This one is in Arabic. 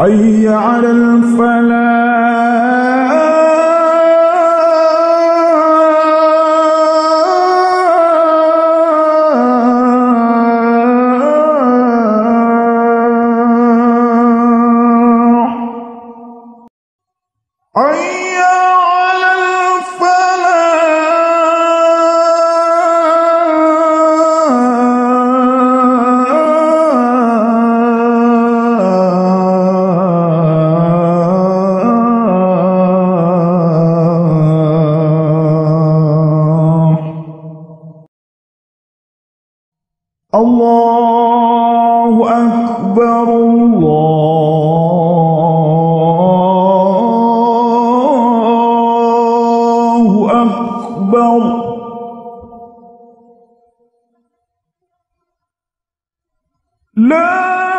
حي على الفلاح. حي أكبر الله